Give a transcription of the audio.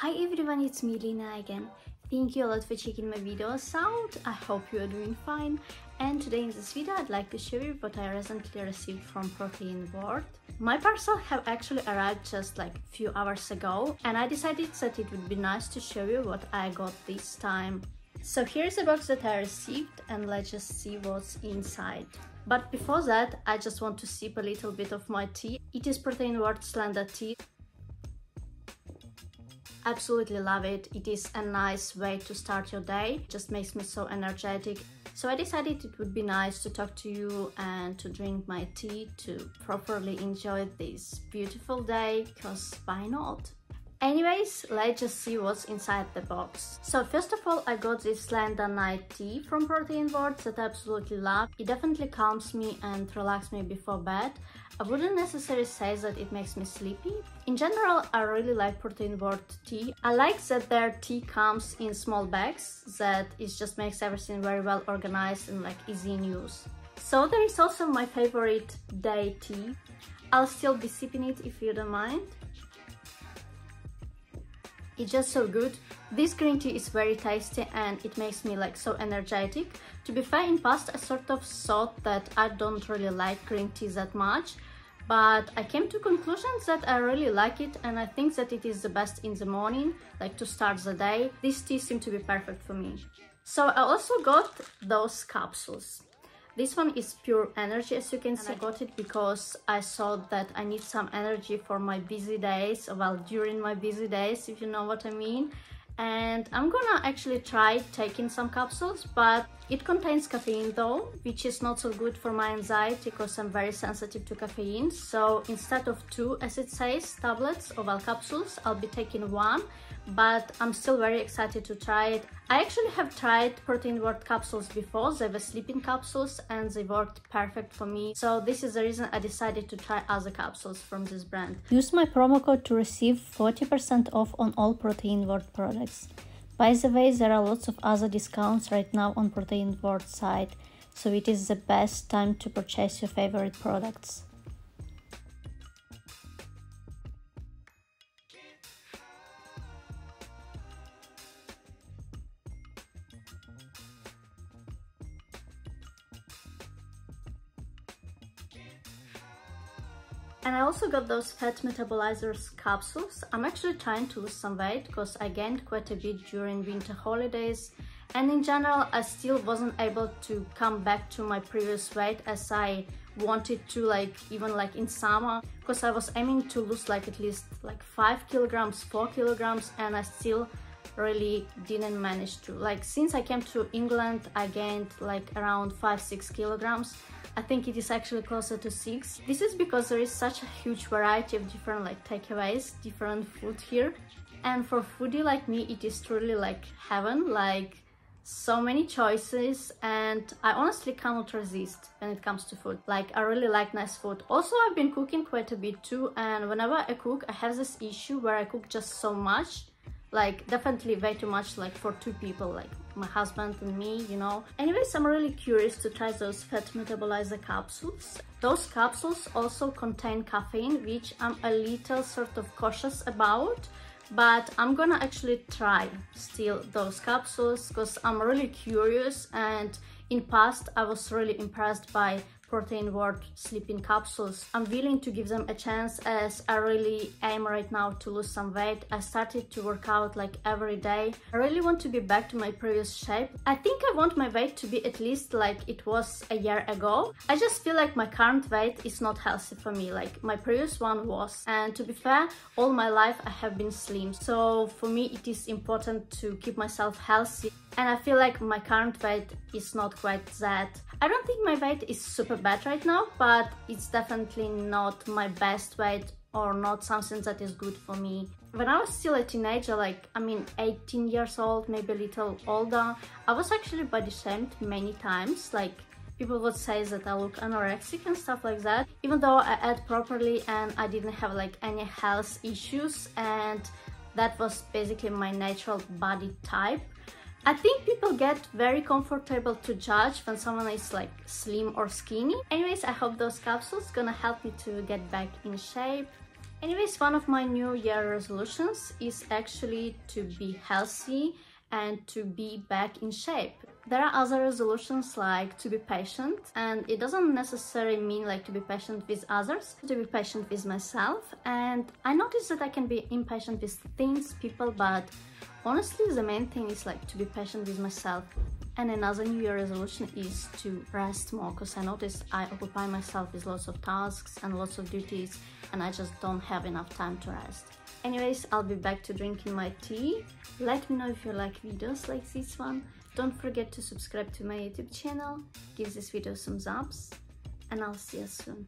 Hi everyone, it's me Lina again. Thank you a lot for checking my videos out. I hope you are doing fine. And today in this video I'd like to show you what I recently received from Protein World. My parcel have actually arrived just like a few hours ago and I decided that it would be nice to show you what I got this time. So here's the box that I received and let's just see what's inside. But before that, I just want to sip a little bit of my tea. It is Protein World Slender tea absolutely love it. It is a nice way to start your day. Just makes me so energetic. So i decided it would be nice to talk to you and to drink my tea to properly enjoy this beautiful day because why not Anyways, let's just see what's inside the box. So first of all, I got this Slender Night Tea from Protein World that I absolutely love. It definitely calms me and relaxes me before bed. I wouldn't necessarily say that it makes me sleepy. In general, I really like Protein World tea. I like that their tea comes in small bags, that it just makes everything very well organized and like easy in use. So there is also my favorite day tea. I'll still be sipping it if you don't mind. It's just so good. This green tea is very tasty and it makes me like so energetic. To be fair, in past I sort of thought that I don't really like green tea that much, but I came to conclusions that I really like it and I think that it is the best in the morning, like to start the day. This tea seemed to be perfect for me. So I also got those capsules. This one is pure energy as you can see. I got it because I thought that I need some energy for my busy days, well during my busy days if you know what I mean. And I'm gonna actually try taking some capsules but it contains caffeine though, which is not so good for my anxiety because I'm very sensitive to caffeine. So instead of two, as it says, tablets or well capsules, I'll be taking one but I'm still very excited to try it. I actually have tried Protein World capsules before, they were sleeping capsules and they worked perfect for me. So this is the reason I decided to try other capsules from this brand. Use my promo code to receive 40% off on all Protein World products. By the way, there are lots of other discounts right now on Protein World site, so it is the best time to purchase your favorite products. And I also got those fat metabolizers capsules. I'm actually trying to lose some weight because I gained quite a bit during winter holidays. And in general, I still wasn't able to come back to my previous weight as I wanted to like even like in summer because I was aiming to lose like at least like five kilograms, four kilograms and I still really didn't manage to like since I came to England I gained like around five six kilograms I think it is actually closer to 6. This is because there is such a huge variety of different like takeaways, different food here. And for foodie like me, it is truly like heaven, like so many choices and I honestly cannot resist when it comes to food. Like I really like nice food. Also I've been cooking quite a bit too and whenever I cook I have this issue where I cook just so much like definitely way too much like for two people like my husband and me you know? Anyways i'm really curious to try those fat metabolizer capsules. Those capsules also contain caffeine which i'm a little sort of cautious about but i'm gonna actually try still those capsules because i'm really curious and in past i was really impressed by protein world sleeping capsules. I'm willing to give them a chance as I really aim right now to lose some weight. I started to work out like every day. I really want to be back to my previous shape. I think I want my weight to be at least like it was a year ago. I just feel like my current weight is not healthy for me like my previous one was and to be fair all my life I have been slim so for me it is important to keep myself healthy and I feel like my current weight is not quite that. I don't think my weight is super bad right now, but it's definitely not my best weight or not something that is good for me. When I was still a teenager, like, I mean, 18 years old, maybe a little older, I was actually body shamed many times, like, people would say that I look anorexic and stuff like that, even though I ate properly and I didn't have like any health issues and that was basically my natural body type. I think people get very comfortable to judge when someone is like slim or skinny. Anyways, I hope those capsules gonna help me to get back in shape. Anyways, one of my new year resolutions is actually to be healthy and to be back in shape. There are other resolutions like to be patient and it doesn't necessarily mean like to be patient with others, to be patient with myself and I noticed that I can be impatient with things, people, but honestly the main thing is like to be patient with myself. And another new year resolution is to rest more because I noticed I occupy myself with lots of tasks and lots of duties and I just don't have enough time to rest. Anyways, I'll be back to drinking my tea. Let me know if you like videos like this one. Don't forget to subscribe to my YouTube channel, give this video some thumbs, and I'll see you soon.